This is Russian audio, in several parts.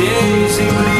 chasing me.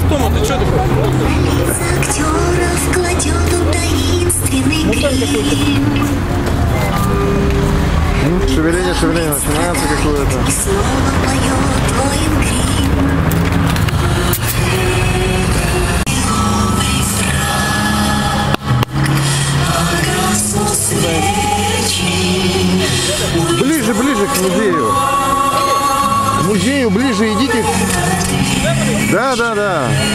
Ростому, а ты что ну, ты? Актеров кладет таинственный грим. Ну, шевеление, шевеление начинается какое-то. да, да.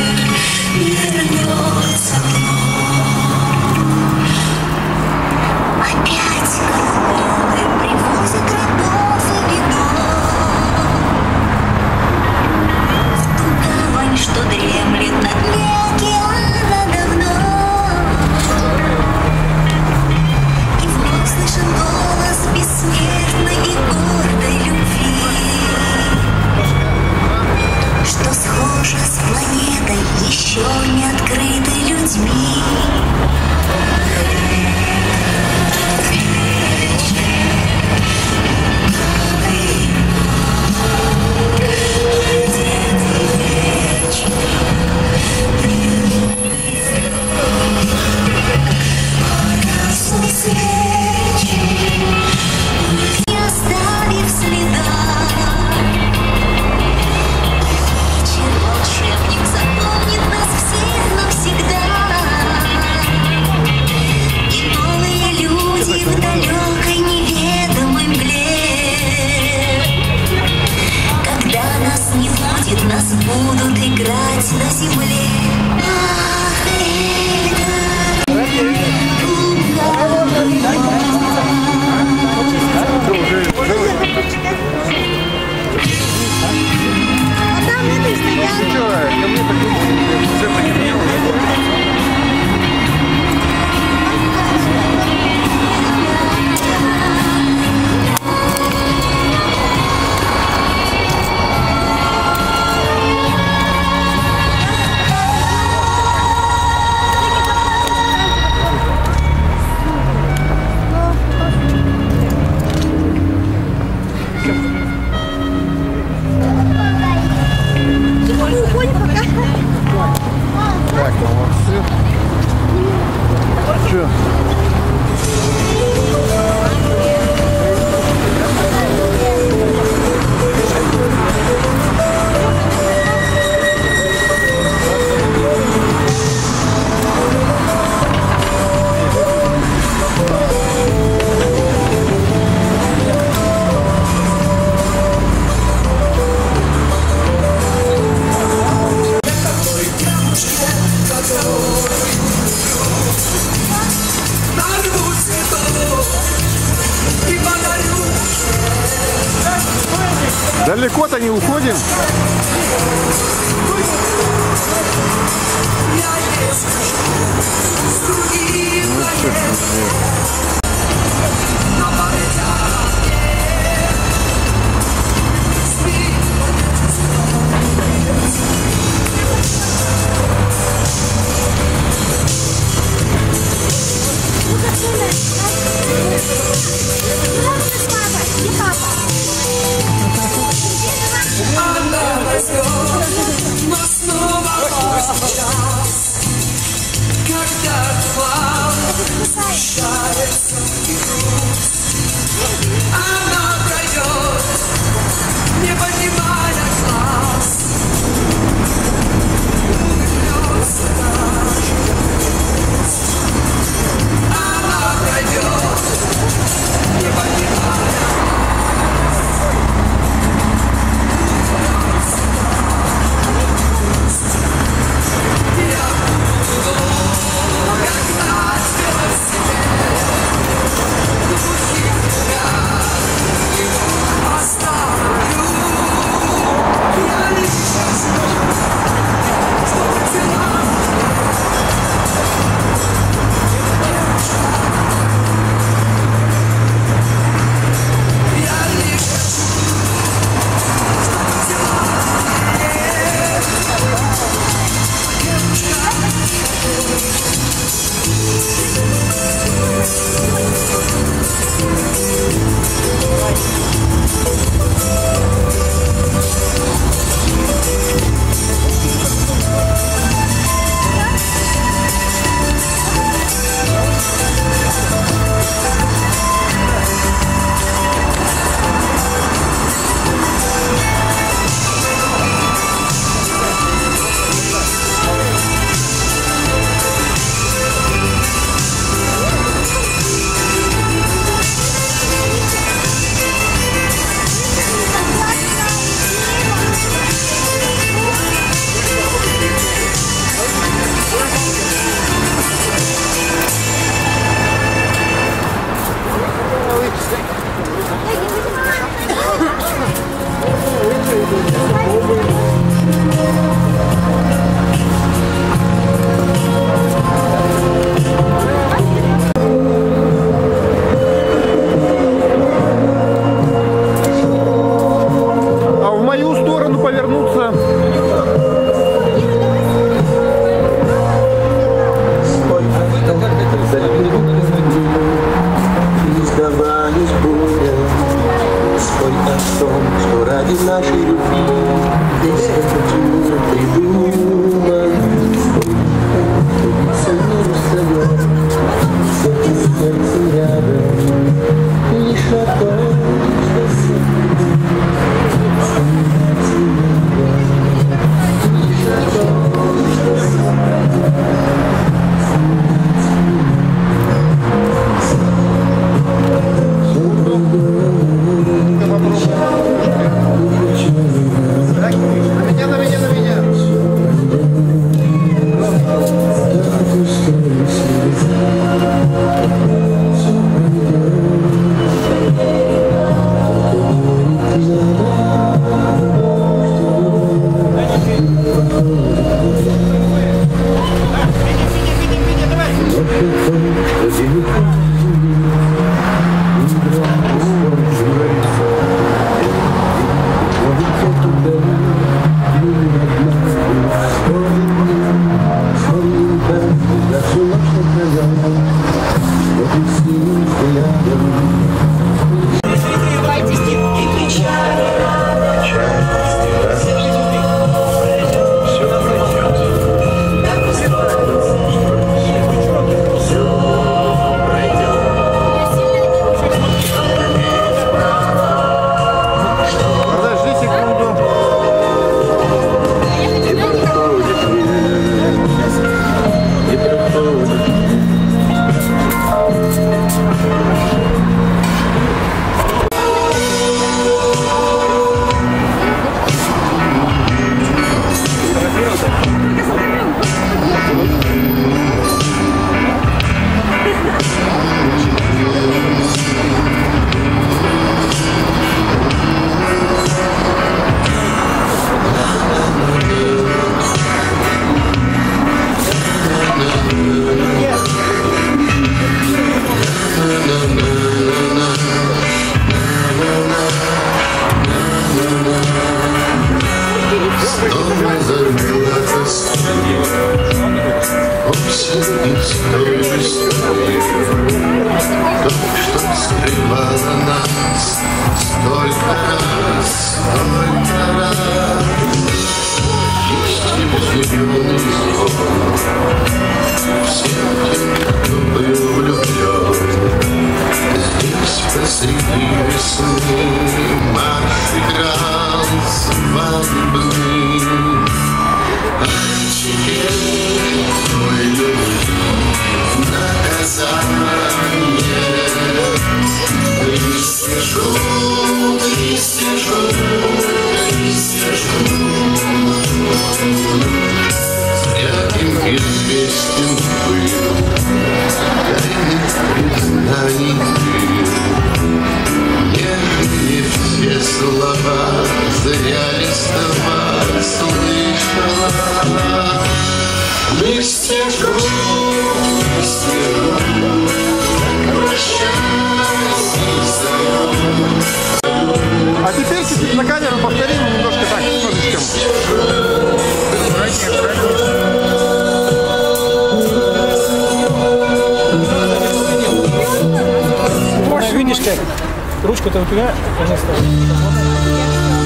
Ручку-то выпрямляй, конечно.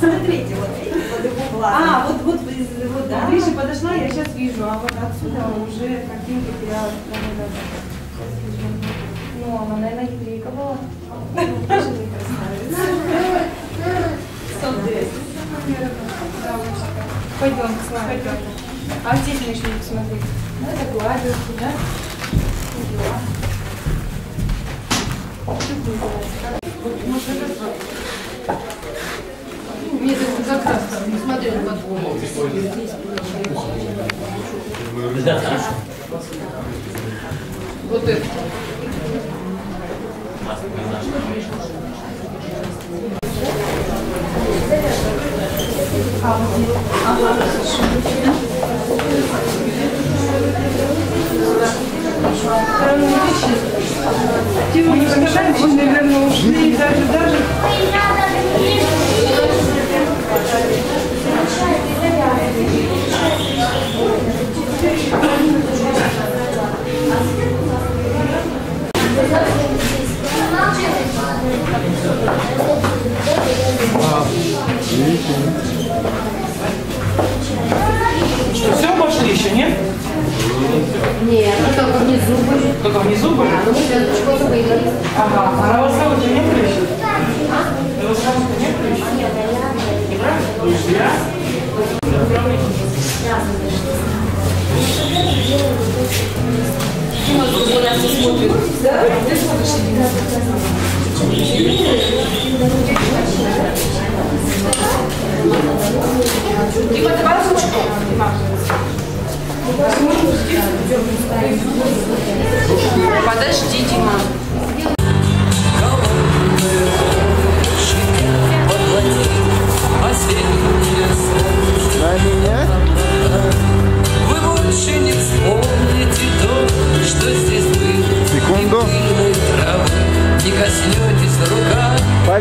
Смотрите, вот видите, под его глазом. А, вот, вот, вот да. ближе подошла, я сейчас вижу, а вот отсюда уже картинка теряла. Ну, она, наверное, еврейка была. Тоже не красавица. Пойдем с нами. Пойдем. А здесь мы еще не посмотрели. Ну, это гладиус, да? Вот, может, это мне это как раз не смотрели под Да. Вот это. А, ага, странные вещи. Те, мы не наверное, ушли, даже, даже... Что, все обошли еще, нет? Нет, ну только внизу были. Только внизу были? А, ну мы звездочку выиграли. Ага, а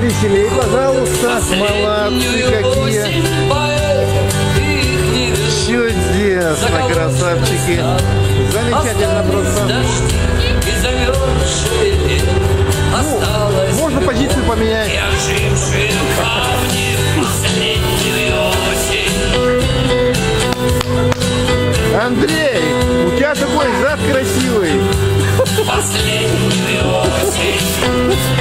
руками. Повеселей, пожалуйста. Молодцы какие. Чудесно, красавчики. Замечательно просто. И. Осталось Можно позицию поменять. и. Андрей, у тебя такой зад красивый. Последнюю осень.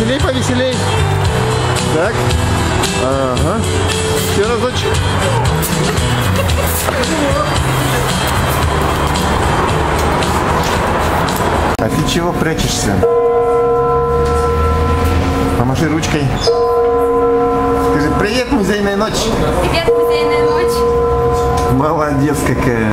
Повеселей, повеселей. Так. Ага. Все разочек. А ты чего прячешься? Помаши ручкой. Скажи, привет, музейная ночь. Привет, музейная ночь. Молодец какая.